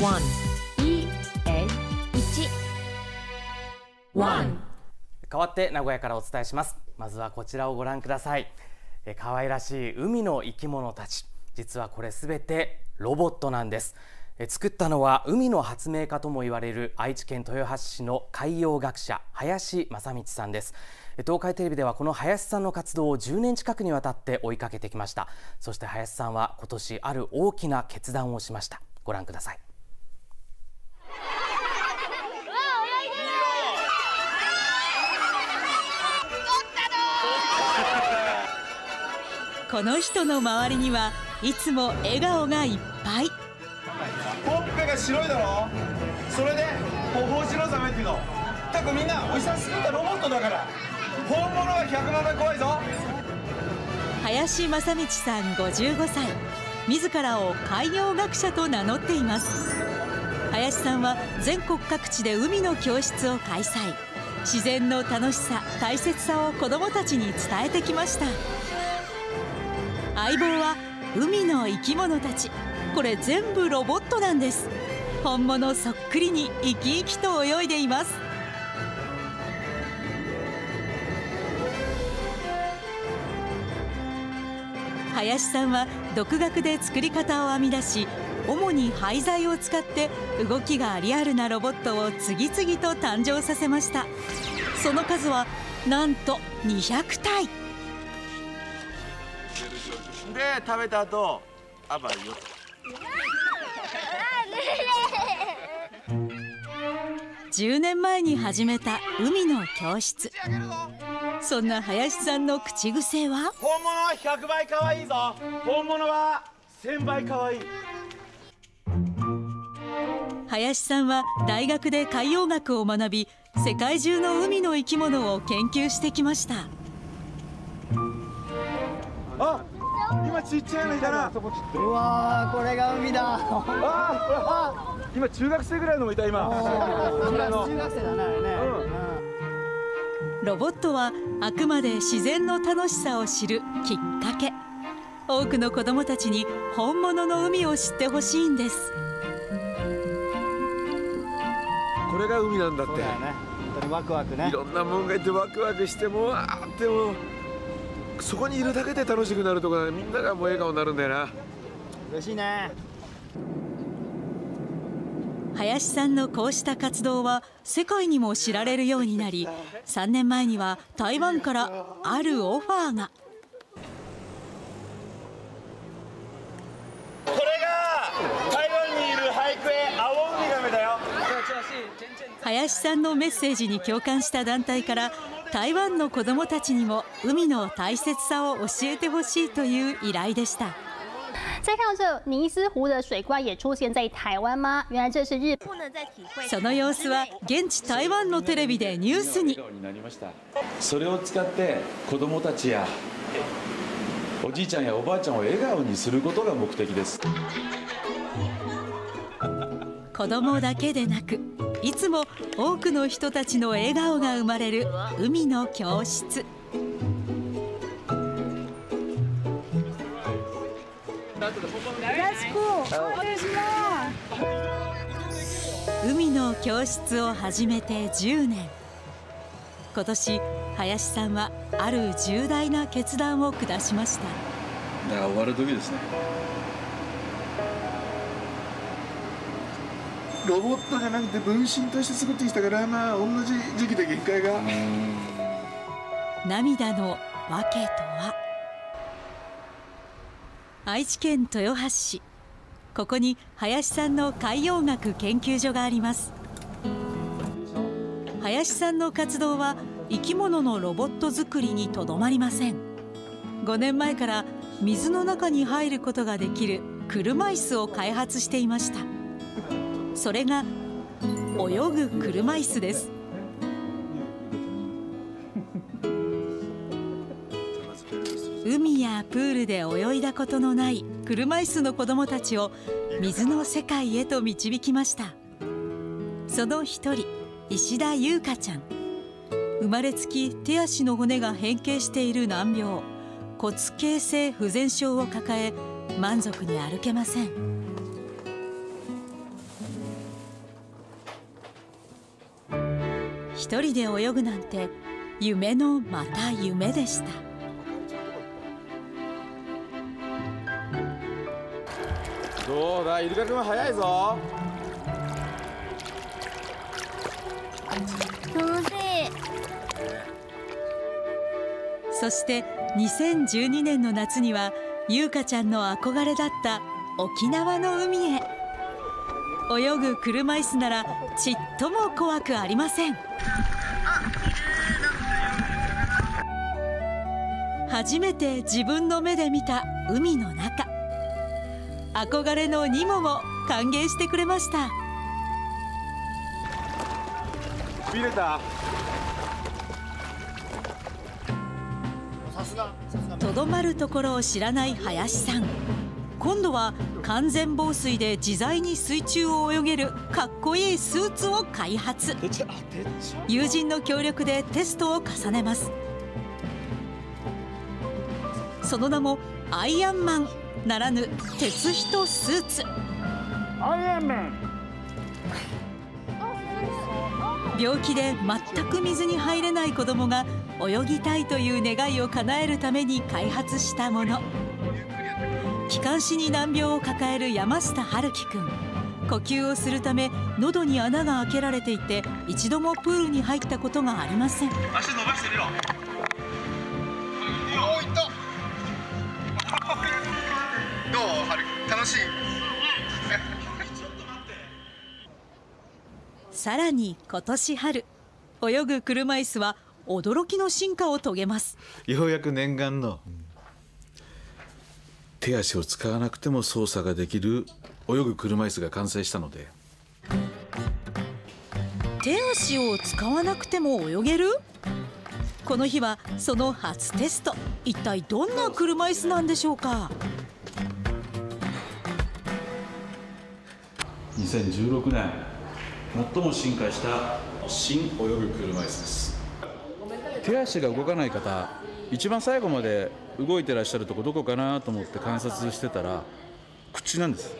one. E A 一 one. 変わって名古屋からお伝えします。まずはこちらをご覧ください。え可愛らしい海の生き物たち。実はこれすべてロボットなんです。え作ったのは海の発明家とも言われる愛知県豊橋市の海洋学者林正道さんです。東海テレビではこの林さんの活動を10年近くにわたって追いかけてきました。そして林さんは今年ある大きな決断をしました。ご覧ください。この人の周りにはいつも笑顔がいっぱい。ほっぺが白いだろ？それでザメっていうの。たくみんなおじさん作ったロボットだから。本物は100万倍怖いぞ。林正道さん55歳自らを海洋学者と名乗っています。林さんは全国各地で海の教室を開催。自然の楽しさ大切さを子どもたちに伝えてきました相棒は海の生き物たち。これ全部ロボットなんです。本物そっくりに生き生きと泳いでいます。林さんは独学で作り方を編み出し主に廃材を使って動きがリアルなロボットを次々と誕生させました。その数はなんと200体。で食べた後あばよ10年前に始めた海の教室。そんな林さんの口癖は？本物は100倍可愛いぞ。本物は1000倍可愛い。林さんは大学で海洋学を学び世界中の海の生き物を研究してきました。あ今ちっちゃいのいたな。うわーこれが海だ。ああ今中学生ぐらいのもいた今。中学生だねあれね、ロボットはあくまで自然の楽しさを知るきっかけ。多くの子どもたちに本物の海を知ってほしいんです。これが海なんだって。そうだよね。本当にワクワクね。いろんなもんがいてワクワクしてもうあーってもうそこにいるだけで楽しくなるとかみんながもう笑顔になるんだよな。嬉しいね。林さんのこうした活動は世界にも知られるようになり3年前には台湾からあるオファーが。これが台湾にいるハイクエアオウミガメだよ。林さんのメッセージに共感した団体から台湾の子どもたちにも海の大切さを教えてほしいという依頼でした。再看这尼斯湖的水怪也出现在台湾吗？原来这是日不能再体会。その様子は現地台湾のテレビでニュースにそれを使って子どもたちやおじいちゃんやおばあちゃんを笑顔にすることが目的です子供だけでなくいつも多くの人たちの笑顔が生まれる海の教室。海の教室を始めて10年。今年林さんはある重大な決断を下しました。だから終わる時ですね。ロボットじゃなくて分身として作ってきたからまあ同じ時期で限界が。涙の訳とは？愛知県豊橋市。ここに林さんの海洋学研究所があります。林さんの活動は生き物のロボット作りにとどまりません。5年前から水の中に入ることができる車椅子を開発していました。それが泳ぐ車椅子です。海やプールで泳いだことのない車椅子の子どもたちを水の世界へと導きました。その一人石田優香ちゃん。生まれつき手足の骨が変形している難病骨形成不全症を抱え満足に歩けません。一人で泳ぐなんて夢のまた夢でした。どうだ？イルカ君は早いぞ。楽しい。そして2012年の夏には優香ちゃんの憧れだった沖縄の海へ。泳ぐ車椅子ならちっとも怖くありません初めて自分の目で見た海の中。憧れのニモも歓迎してくれました。見れた？とどまるところを知らない林さん。今度は完全防水で自在に水中を泳げるかっこいいスーツを開発。友人の協力でテストを重ねますその名もアイアンマン。ならぬ鉄人スーツ。病気で全く水に入れない子供が泳ぎたいという願いを叶えるために開発したもの。気管支に難病を抱える山下春樹くん。呼吸をするため喉に穴が開けられていて一度もプールに入ったことがありません。足伸ばしてみろどうはる楽しい？さらに今年春泳ぐ車椅子は驚きの進化を遂げます。ようやく念願の手足を使わなくても操作ができる泳ぐ車椅子が完成したので。手足を使わなくても泳げる？この日はその初テスト。一体どんな車椅子なんでしょうか？2016年最も進化した新泳ぐ車椅子です。手足が動かない方一番最後まで動いてらっしゃるとこどこかなと思って観察してたら口なんです。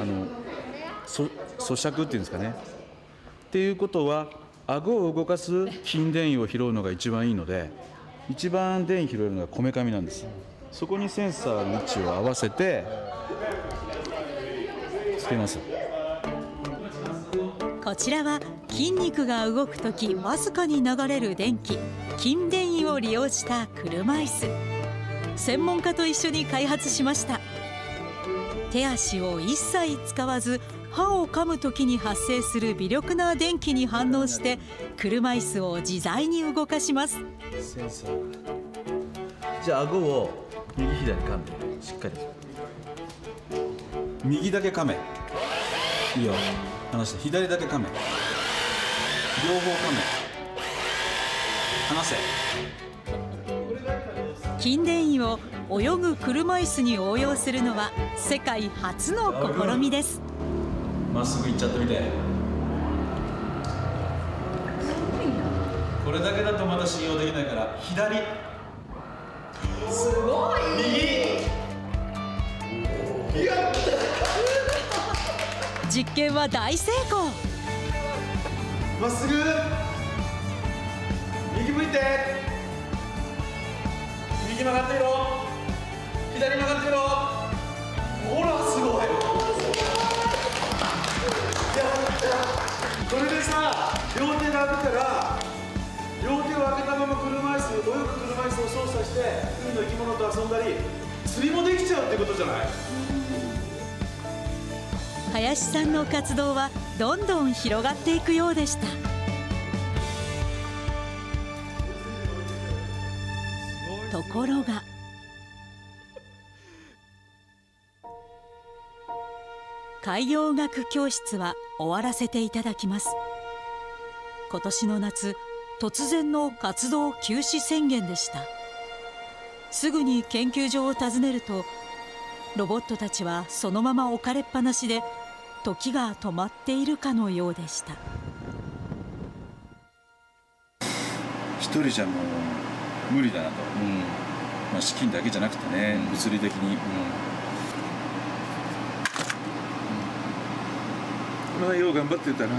あのそ咀嚼っていうんですかね。っていうことは顎を動かす筋電位を拾うのが一番いいので一番電位拾えるのがこめかみなんです。そこにセンサーの位置を合わせてつけます。こちらは筋肉が動くときわずかに流れる電気筋電位を利用した車椅子。専門家と一緒に開発しました。手足を一切使わず歯を噛む時に発生する微力な電気に反応して車椅子を自在に動かします。じゃあ顎を右左噛んで。しっかり右だけ噛め。いいよ離して左だけ噛め両方噛め離せ。筋電位を泳ぐ車椅子に応用するのは世界初の試みです。まっすぐ行っちゃってみて。これだけだとまだ信用できないから左。すごい。右。やった実験は大成功。まっすぐ。右向いて。右曲がってみろ。左曲がってみろ。ほらすごい。これでさ両手で開くから両手を開けたまま車椅子泳ぐ車椅子を操作して海の生き物と遊んだり釣りもできちゃうってことじゃない？林さんの活動はどんどん広がっていくようでした。ところが海洋学教室は終わらせていただきます。今年の夏突然の活動休止宣言でした。すぐに研究所を訪ねるとロボットたちはそのまま置かれっぱなしで時が止まっているかのようでした。一人じゃもう無理だなと、まあ、資金だけじゃなくてね、物理的に、まあよう頑張ってたな、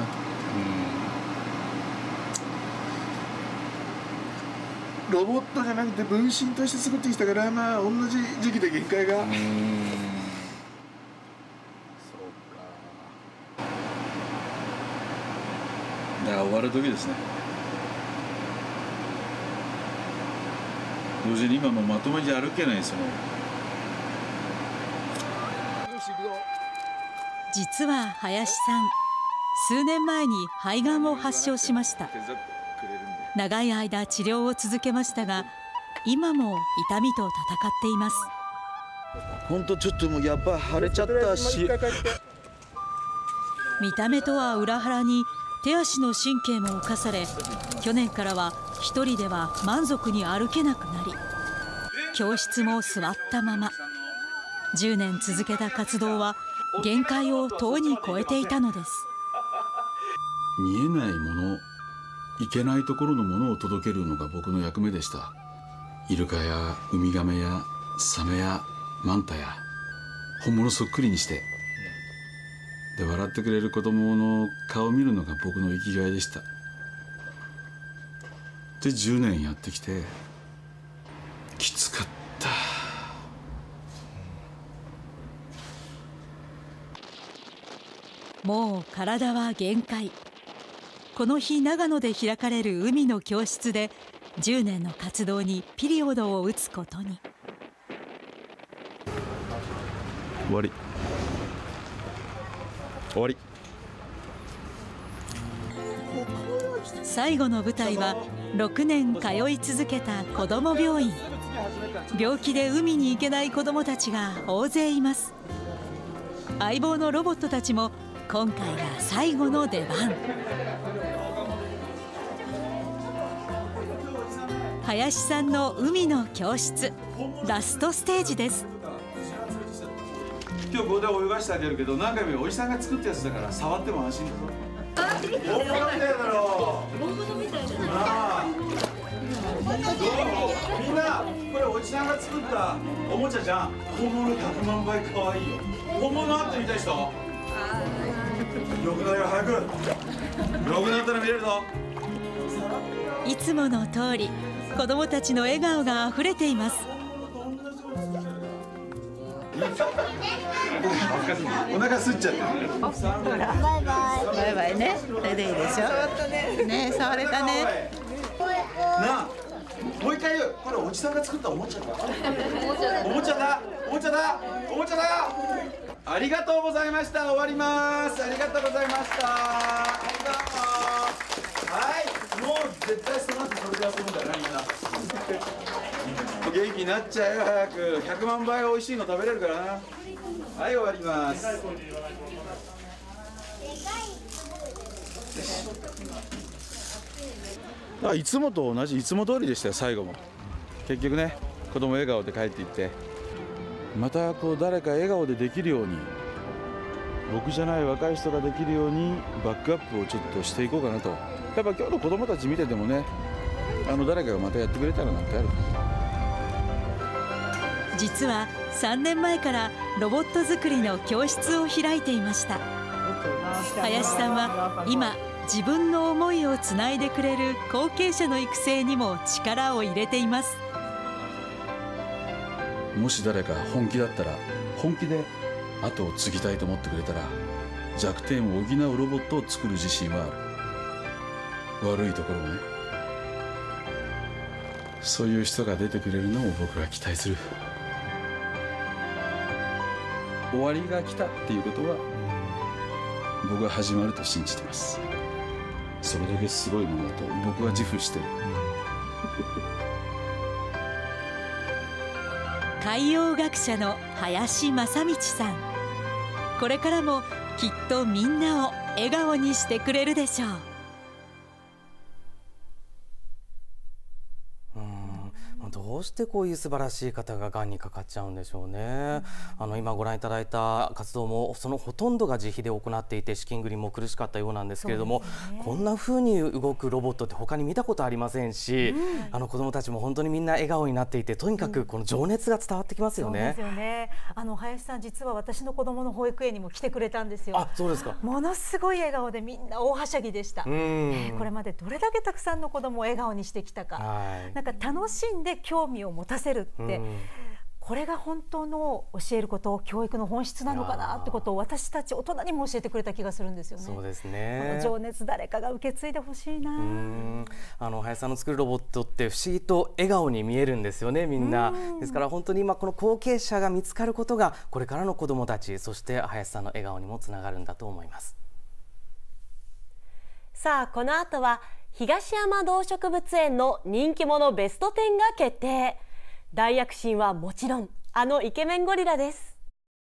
ロボットじゃなくて分身として作ってきたからまあ同じ時期で限界が。そうかだから終わる時ですね。同時に今もうまともに歩けないですよ。ね実は林さん数年前に肺がんを発症しました。長い間治療を続けましたが今も痛みと戦っています。本当ちょっともうやっぱ腫れちゃったし。見た目とは裏腹に手足の神経も侵され去年からは一人では満足に歩けなくなり教室も座ったまま。10年続けた活動は限界をとうに超えていたのです。見えないものいけないところのものを届けるのが僕の役目でした。イルカやウミガメやサメやマンタや本物そっくりにしてで笑ってくれる子供の顔を見るのが僕の生きがいでした。で10年やってきてきつかった。もう体は限界。この日長野で開かれる海の教室で10年の活動にピリオドを打つことに。終わり終わり。最後の舞台は6年通い続けた子ども病院。病気で海に行けない子どもたちが大勢います。相棒のロボットたちも今回が最後の出番。林さんの海の教室ラストステージです。今日ここで泳がしてあげるけど何回もおじさんが作ったやつだから触っても安心だぞ本物みたいだろ本物みたいじゃないみんなこれおじさんが作ったおもちゃじゃん。本物。100万倍可愛いよ本物あってみた。い人よくなるよ早くよくなったら見れるぞいつもの通り子どもたちの笑顔があふれています。お腹すっちゃって。バイバイ。ね。それでいいでしょ。ね、触れたね。なあもう一回言う。これおじさんが作ったおもちゃだ。おもちゃだ。おもちゃだ。おもちゃだ。ありがとうございました。終わります。ありがとうございました。ありがとうもう絶対その後それで遊ぶんだよなみんな。元気になっちゃうよ早く。100万倍美味しいの食べれるからな。はい終わります。あいつもと同じいつも通りでしたよ最後も。結局ね子供笑顔で帰っていって。またこう誰か笑顔でできるように僕じゃない若い人ができるようにバックアップをちょっとしていこうかなと。やっぱ今日の子供たち見ててもねあの誰かがまたやってくれたらなんてある。実は3年前からロボット作りの教室を開いていました。林さんは今自分の思いをつないでくれる後継者の育成にも力を入れています。もし誰か本気だったら本気で後を継ぎたいと思ってくれたら弱点を補うロボットを作る自信はある悪いところもね。そういう人が出てくれるのを僕は期待する。終わりが来たっていうことは僕は始まると信じてます。それだけすごいものだと僕は自負してる。海洋学者の林正道さん。これからもきっとみんなを笑顔にしてくれるでしょう。うしてこういう素晴らしい方ががんにかかっちゃうんでしょうね、あの今ご覧いただいた活動もそのほとんどが自費で行っていて資金繰りも苦しかったようなんですけれども、ね、こんな風に動くロボットって他に見たことありませんし、うん、あの子どもたちも本当にみんな笑顔になっていてとにかくこの情熱が伝わってきますよね。うん、よね。あの林さん実は私の子供の保育園にも来てくれたんですよ。あそうですか。ものすごい笑顔でみんな大はしゃぎでした。これまでどれだけたくさんの子供を笑顔にしてきたか、はい、なんか楽しんで興味を持たせるって。これが本当の教えること教育の本質なのかなってことを私たち大人にも教えてくれた気がするんですよね。そうですね。情熱誰かが受け継いでほしいな。あの林さんの作るロボットって不思議と笑顔に見えるんですよねみんな。ですから本当に今この後継者が見つかることがこれからの子どもたちそして林さんの笑顔にもつながるんだと思います。さあこの後は東山動植物園の人気者ベスト10が決定。大躍進はもちろんあのイケメンゴリラです。